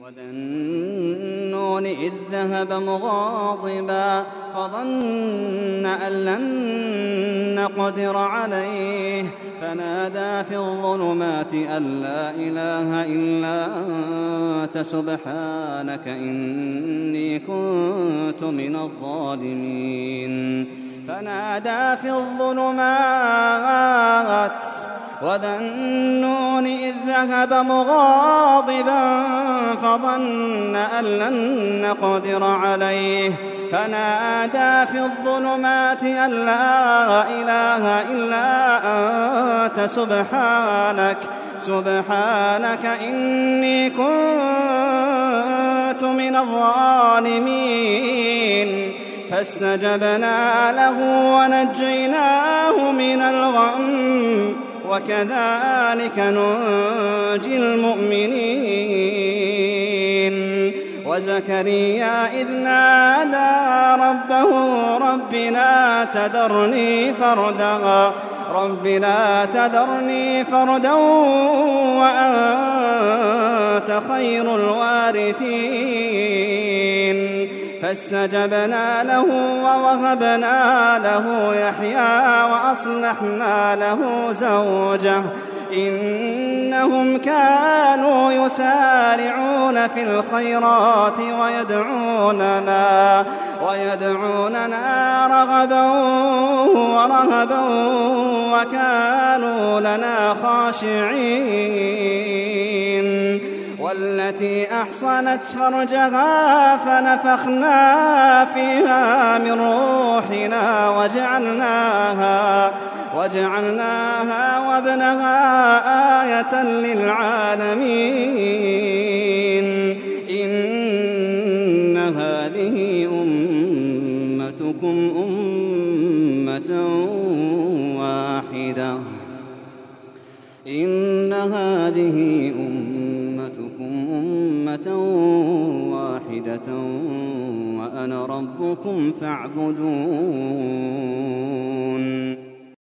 وذا إذ ذهب مغاضبا فظن أن لن نقدر عليه فنادى في الظلمات أن لا إله إلا أنت سبحانك إني كنت من الظالمين. فنادى في الظلمات وذا ذهب مغاضبا فظن أن لن نقدر عليه. فنادى في الظلمات أن لا إله إلا أنت سبحانك سبحانك إني كنت من الظالمين. فاستجبنا له ونجيناه من الغم وكذلك ننجي المؤمنين. وزكريا إذ نادى ربه رب لا تذرني فردا. رب لا تذرني فردا وأنت خير الوارثين. فاستجبنا له ووهبنا له يحيى وأصلحنا له زوجه. إنهم كانوا يسارعون في الخيرات ويدعوننا ويدعوننا رغبا ورهبا وكانوا لنا خاشعين. والتي أحصنت فرجها فنفخنا فيها من روحنا وجعلناها وجعلناها وابنها آية للعالمين. إن هذه أمتكم أمة واحدة. إن هذه أمتكم أمة واحدة وأنا ربكم فاعبدون.